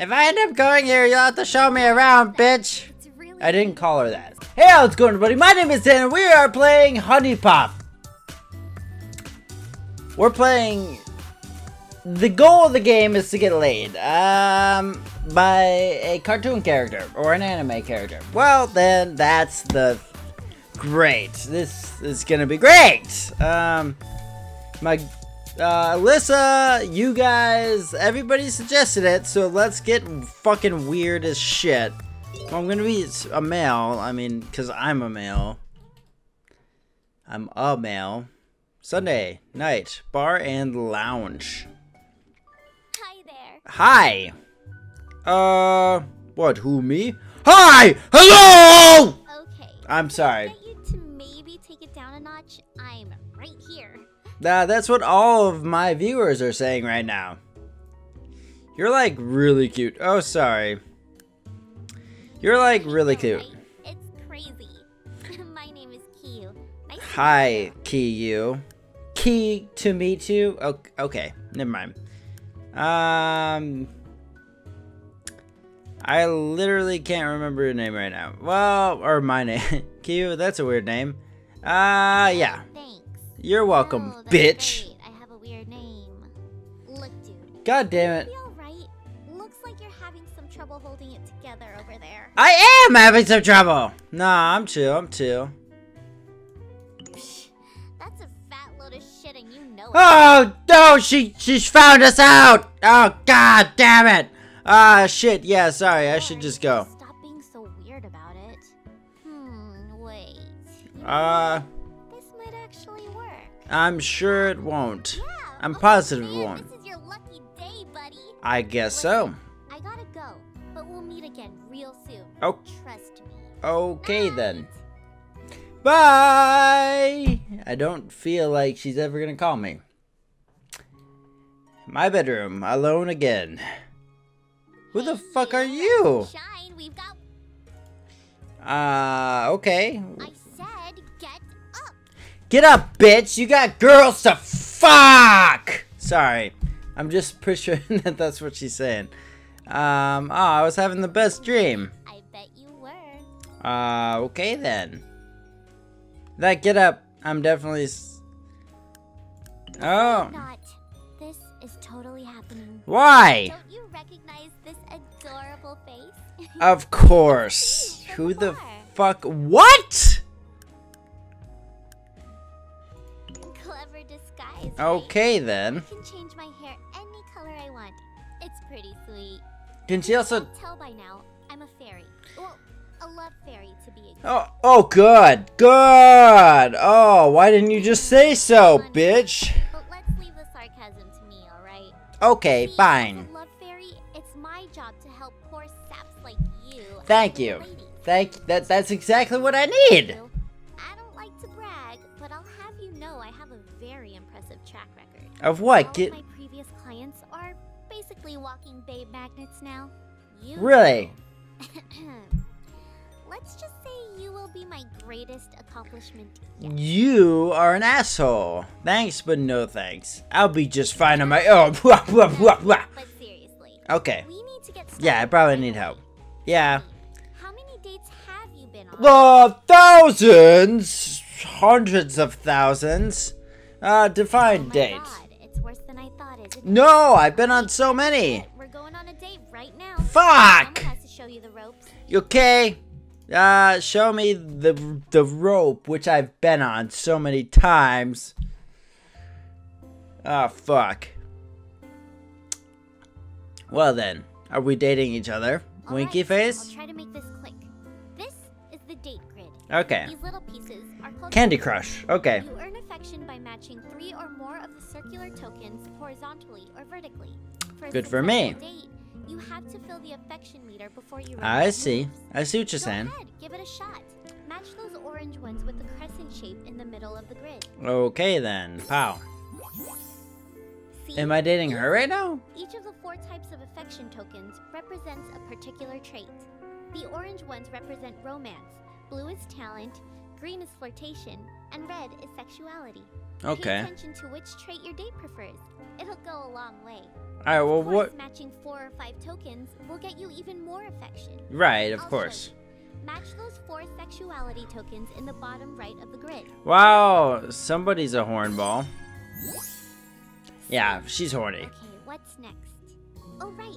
If I end up going here, you'll have to show me around, bitch. I didn't call her that. Hey, how's it going, everybody? My name is Dan, and we are playing HuniePop. We're playing... The goal of the game is to get laid, um, by a cartoon character, or an anime character. Well, then, that's the... Great. This is gonna be great! Um, my... Uh, Alyssa, you guys, everybody suggested it, so let's get fucking weird as shit. Well, I'm gonna be a male. I mean, because I'm a male. I'm a male. Sunday night bar and lounge. Hi there. Hi. Uh, what? Who? Me? Hi. Hello. Okay. I'm sorry. Get Nah, that's what all of my viewers are saying right now. You're like really cute. Oh, sorry. You're like really cute. It's crazy. My name is Kyu. Nice Hi. Kyu. Key to meet you? O- Okay, never mind. Um, I literally can't remember your name right now. Well, or my name. Kyu, that's a weird name. Uh, yeah. Thanks. You're welcome, Oh, bitch. great. I have a weird name. Look, dude. God damn it. Be alright? Looks like you're having some trouble holding it together over there. I am having some trouble. Nah, I'm chill. I'm chill. That's a fat load of shit and you know it. Oh no, she she's found us out. Oh god damn it. Ah shit. Yeah, sorry. I should just go. Stop being so weird about it. Hmm, wait. Uh, I'm sure it won't. I'm positive it won't. This is your lucky day, buddy. I guess so. I gotta go, but we'll meet again real soon. Oh. Trust me. Okay then. Bye. I don't feel like she's ever gonna call me. My bedroom, alone again. Who the fuck are you? Shine. Uh, okay. I said, get up. Get up, bitch! You got girls to fuck! Sorry. I'm just picturing that that's what she's saying. Um, oh, I was having the best dream. I bet you were. Uh, okay then. That get up. I'm definitely. S- oh. Not. This is totally happening. Why? Don't you recognize this adorable face? Of course. Who the fuck? What? Right? Okay I then. can change my hair any color I want. It's pretty sweet. Can she also? Tell by now, I'm a fairy. Well, a love fairy to be exact. Oh, oh, good, good. Oh, why didn't you just say so, bitch? But let's leave the sarcasm to me, alright? Okay, See, fine. Love fairy, it's my job to help poor saps like you. Thank you. Thank. That. That's exactly what I need. Of what? All Get my previous clients are basically walking babe magnets now. You really? Let's just say you will be my greatest accomplishment yet. You are an asshole. Thanks, but no thanks. I'll be just fine on my own. Blah, blah, blah, blah. But seriously, Okay. we need to get started. Yeah, I probably need help. Yeah. How many dates have you been on? Uh, thousands, hundreds of thousands. Uh, Oh define my date. God, No, I've been on so many. We're going on a date right now. Fuck. Someone has to show you the ropes. You okay? Uh, show me the the rope, which I've been on so many times. Ah, fuck. Well then, are we dating each other? All Winky right, face? I'll try to make this click. This is the date grid. Okay. These little pieces are called Candy. Crush. Okay. Horizontally or vertically. For Good for me. Date, you have to fill the affection meter before you I see. moves. I see what you're Go saying. ahead, give it a shot. Match those orange ones with the crescent shape in the middle of the grid. Okay then. Pow. See? Am I dating her right now? Each of the four types of affection tokens represents a particular trait. The orange ones represent romance, blue is talent, green is flirtation, and red is sexuality. Okay. Pay attention to which trait your date prefers. It'll go a long way. Alright, well, course, what? matching four or five tokens will get you even more affection. Right, of I'll course. Match those four sexuality tokens in the bottom right of the grid. Wow, somebody's a hornball. Yeah, she's horny. Okay, what's next? Oh, right.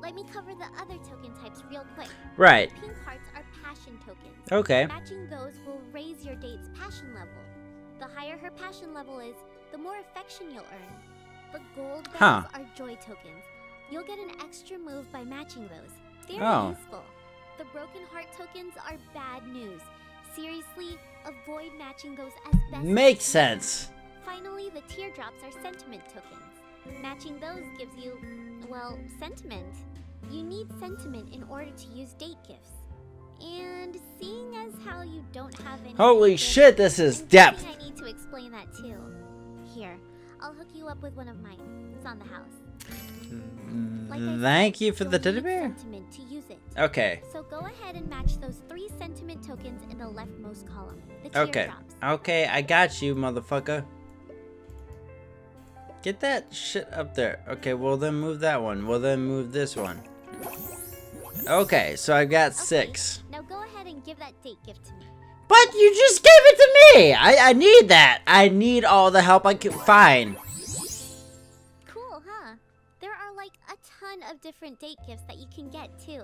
Let me cover the other token types real quick. Right. Pink hearts are passion tokens. Okay. Matching those will raise your date's passion level. The higher her passion level is, the more affection you'll earn. The gold bells Huh. are joy tokens. You'll get an extra move by matching those. Very Oh. useful. The broken heart tokens are bad news. Seriously, avoid matching those as best Makes sense. Finally, the teardrops are sentiment tokens. Matching those gives you, well, sentiment. You need sentiment in order to use date gifts. And seeing as how you don't have any Holy shit, this is depth. I need to explain that too. Here, I'll hook you up with one of mine. It's on the house. Like I said, Thank you for the teddy bear. Sentiment to use it. Okay. So go ahead and match those three sentiment tokens in the leftmost column. The Okay. teardrops. Okay, I got you, motherfucker. Get that shit up there. Okay, well then move that one. Well then move this one. Okay, so I've got Okay, six. Ahead and give that date gift to me. But you just gave it to me! I, I need that! I need all the help I can find. Cool, huh? There are like a ton of different date gifts that you can get too.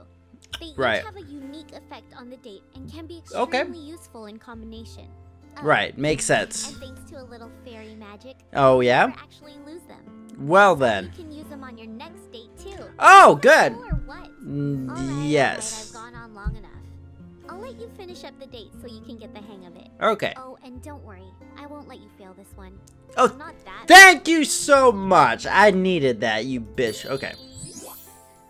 They each have a unique effect on the date and can be Okay. extremely useful in combination. Uh, Right, makes sense. And thanks to a little fairy magic, Oh, you yeah? actually lose them. Well then. You can use them on your next date too. Oh, good! Cool or what? Mm, alright, yes. I've I'll let you finish up the date so you can get the hang of it. Okay. Oh, and don't worry, I won't let you fail this one. Oh, I'm not that. Thank you so much. I needed that, you bitch. Okay.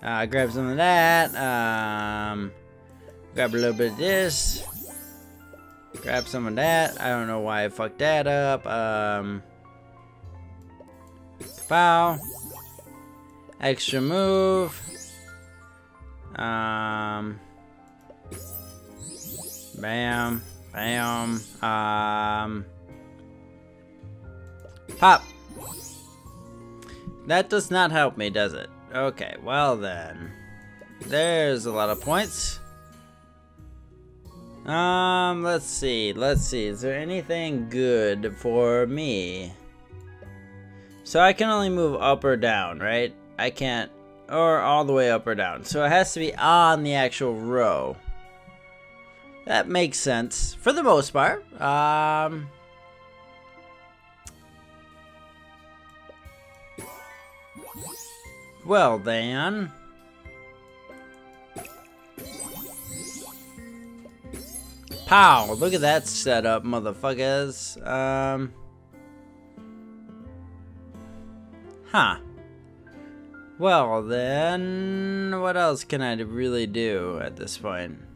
Uh, grab some of that. Um, grab a little bit of this. Grab some of that. I don't know why I fucked that up. Um, pow. Extra move. Um, bam, bam. Um. Pop! That does not help me, does it? Okay, well then. There's a lot of points. Um, let's see, let's see. Is there anything good for me? So I can only move up or down, right? I can't, or all the way up or down. So it has to be on the actual row. That makes sense, for the most part. Um... Well then. Pow! Look at that setup, motherfuckers. Um. Huh. Well then, what else can I really do at this point?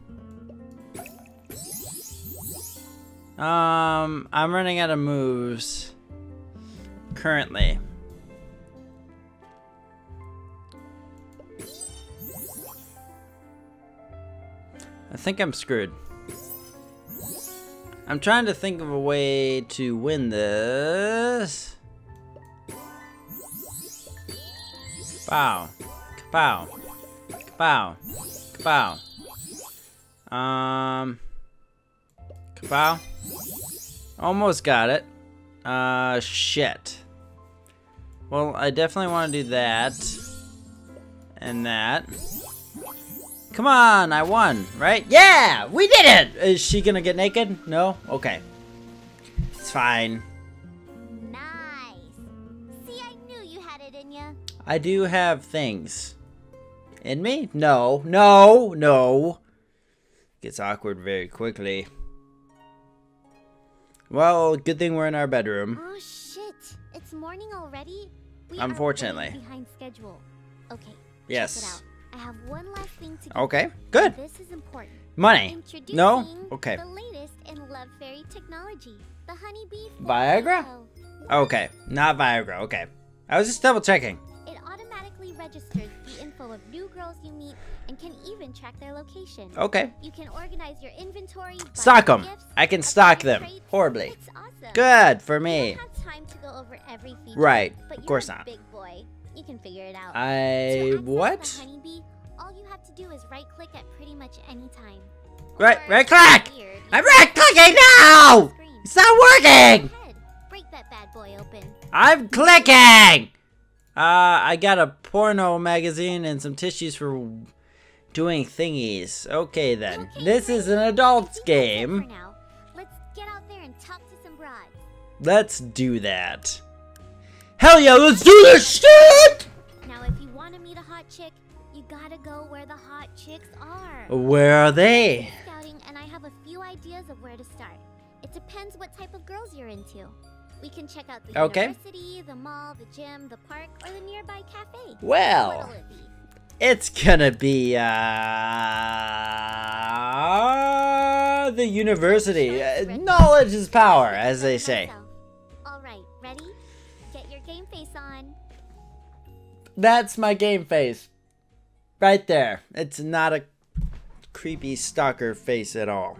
Um, I'm running out of moves. Currently. I think I'm screwed. I'm trying to think of a way to win this. Kapow. Kapow. Kapow. Kapow. Um. Kapow. Almost got it. Uh, shit. Well, I definitely want to do that. And that. Come on, I won, right? Yeah, we did it! Is she gonna get naked? No? Okay. It's fine. Nice. See, I knew you had it in ya. I do have things. In me? No. No, no. Gets awkward very quickly. Well, good thing we're in our bedroom. Oh shit! It's morning already. We Unfortunately. behind schedule. Okay. Yes. out. I have one last thing to. Okay, good. This is important. Money. No? Okay. The latest in Love Fairy technology, the HunieBee. Viagra? Okay, not Viagra. Okay. I was just double checking. Registers the info of new girls you meet and can even track their location. Okay. You can organize your inventory. Stock them. gifts, I can stock them. traits. Horribly. Awesome. Good for me. don't have time to go over every feature. Right, But of course not. Big boy. You can figure it out. I what? HunieBee, all you have to do is right click at pretty much any time. Right, Or, right click! weird, I'm right clicking now! It's not working! Ahead, Break that bad boy open. I'm clicking! Uh, I got a porno magazine and some tissues for doing thingies. Okay then. Okay, This is an adult's think that's it game. Let's get out there and talk to some broads. Let's do that. Hell yeah, let's do this shit! Now, if you want to meet a hot chick, you gotta go where the hot chicks are. Where are they? Scouting, and I have a few ideas of where to start. It depends what type of girls you're into. We can check out the Okay. university, the mall, the gym, the park, or the nearby cafe. Well, it it's gonna be, uh, the university. Uh, knowledge is power, as they say. All right, ready? Get your game face on. That's my game face. Right there. It's not a creepy stalker face at all.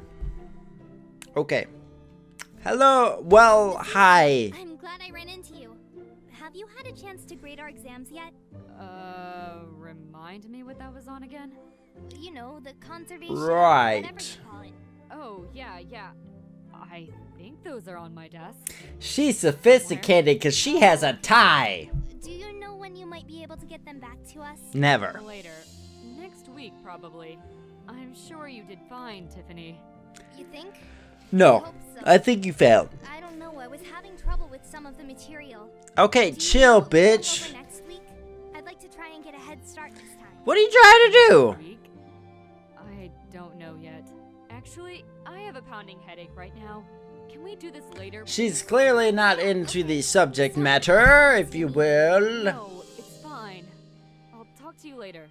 Okay. Hello. Well, hi. I'm glad I ran into you. Have you had a chance to grade our exams yet? Uh, remind me what that was on again? You know, the conservation. Right. Whatever you call it. Oh, yeah, yeah. I think those are on my desk. She's sophisticated because she has a tie. Do you know when you might be able to get them back to us? Never. Later. Next week, probably. I'm sure you did fine, Tiffany. You think? No. hope. I think you failed. I don't know. I was having trouble with some of the material. Okay, Do chill, know if you'll come bitch. next week? I'd like to try and get a head start this time. What are you trying to do? I don't know yet. Actually, I have a pounding headache right now. Can we do this later? She's clearly not into the subject matter, if you will. No, it's fine. I'll talk to you later.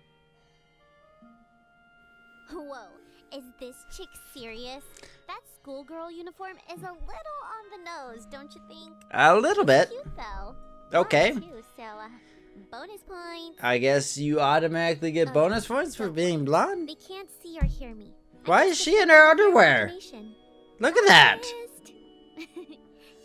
Whoa, is this chick serious? That schoolgirl uniform is a little on the nose, don't you think? A little bit. Cute. Okay. Too, so, uh, bonus points. I guess you automatically get bonus points for being blonde. They can't see or hear me. Why is she in her underwear? Look at that.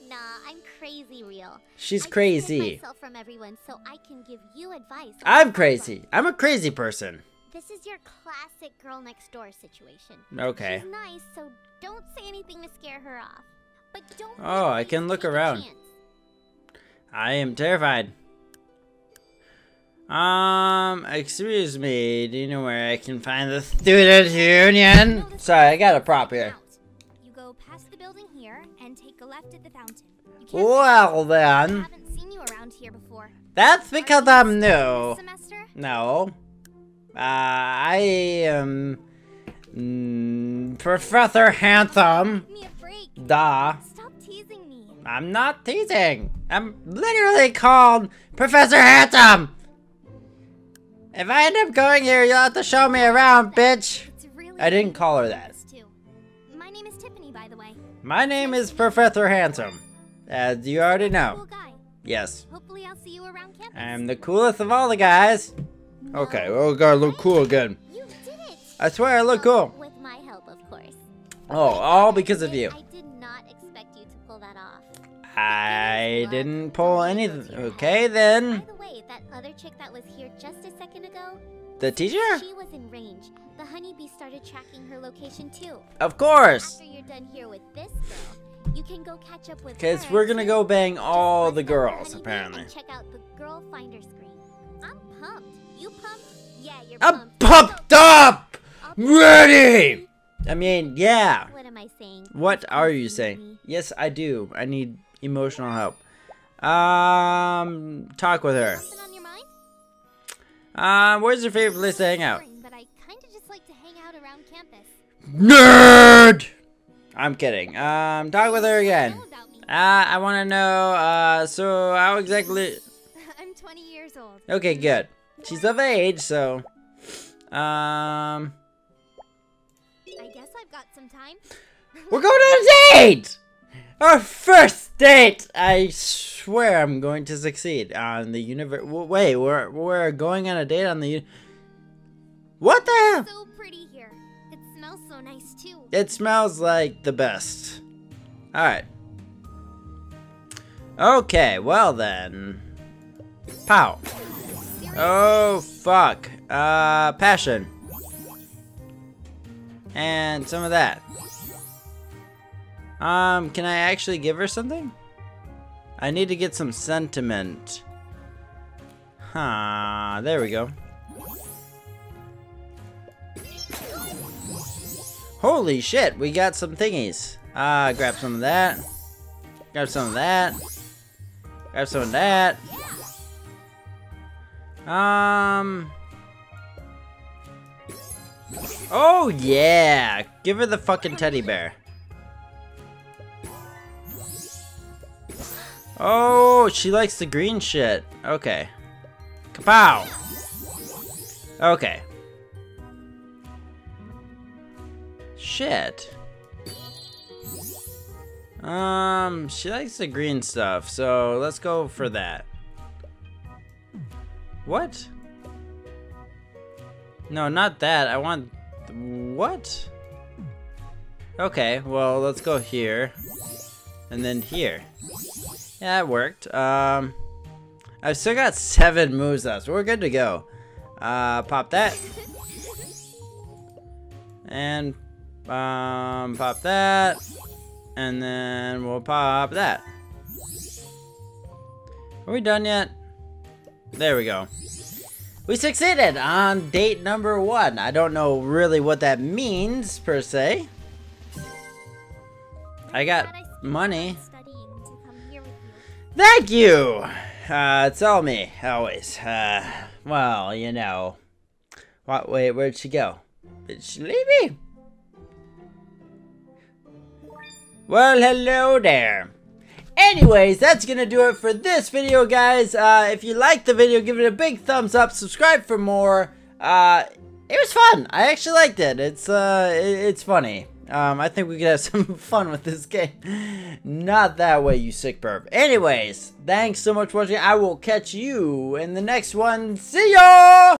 Nah, I'm crazy real. She's I crazy. myself from everyone so I can give you advice. I'm crazy. I'm a crazy person. This is your classic girl next door situation. Okay. She's nice, so don't say anything to scare her off. But don't. Oh, I can look around. I am terrified. Um, excuse me. Do you know where I can find the student union? Sorry, I got a prop here. You go past the building here and take a left at the fountain. Well I then, haven't seen you around here before. that's because I'm new. semester? No. Uh, I am mm, Professor Handsome. Give me a break. Stop teasing me. I'm not teasing. I'm literally called Professor Handsome. If I end up going here, you'll have to show me around, bitch. Really I didn't call her that. My name is Tiffany, by the way. My name is Professor Handsome. As you already Cool know. guy. Yes. Hopefully, I'll see you around campus. I'm the coolest of all the guys. Okay, well, we gotta look cool again. You did it. I swear I look cool. With my help, of course. Oh, all because of you. I did not expect you to pull that off. I didn't pull anything. Okay, then. By the way, that other chick that was here just a second ago, The teacher? she was in range. The HunieBee started tracking her location too. Of course. After you're done here with this girl, you can go catch up with Because we're gonna go bang all the girls, apparently. Check out the girl finder screen. I'm pumped. You pumped? Yeah, you're I'm pumped. pumped up! I'll Ready! I mean, yeah. What am I saying? What are you saying? Yes, I do. I need emotional help. Um, talk with her. Something on? Um, where's your favorite place to hang out? Boring, But I kind of just like to hang out around campus. Nerd! I'm kidding. Um, talk with her again. Know. Uh, I want to know, uh, so how exactly... I'm 20 years old. Okay, good. She's of age, so... Um... I guess I've got some time. We're going on a date! Our first date! I swear I'm going to succeed on the universe. Wait, we're, we're going on a date on the... What the hell? So pretty here. It smells so nice too. It smells like the best. Alright. Okay, well then. Pow. Oh, fuck. Uh, passion. And some of that. Um, can I actually give her something? I need to get some sentiment. Huh, there we go. Holy shit, we got some thingies. Ah, uh, grab some of that. Grab some of that. Grab some of that. Um. Oh, yeah. Give her the fucking teddy bear. Oh, she likes the green shit. Okay. Kapow! Okay. Shit. Um, she likes the green stuff, so let's go for that. What? No, not that. I want... What? Okay, well, let's go here. And then here. Yeah, it worked. Um, I've still got seven moves left, so we're good to go. Uh, pop that. And, um, pop that. And then we'll pop that. Are we done yet? There we go. We succeeded on date number one. I don't know really what that means, per se. I got money. Thank you! Uh, tell me, always. Uh, well, you know. What, wait, where'd she go? Did she leave me? Well, hello there. Anyways, that's gonna do it for this video, guys. Uh, if you liked the video, give it a big thumbs up. Subscribe for more. Uh, it was fun. I actually liked it. It's, uh, it, it's funny. Um, I think we could have some fun with this game. Not that way, you sick perv. Anyways, thanks so much for watching. I will catch you in the next one. See ya!